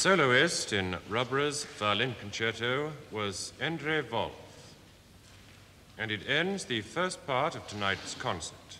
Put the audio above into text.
soloist in Rubber's violin concerto was Endre Wolf. And it ends the first part of tonight's concert.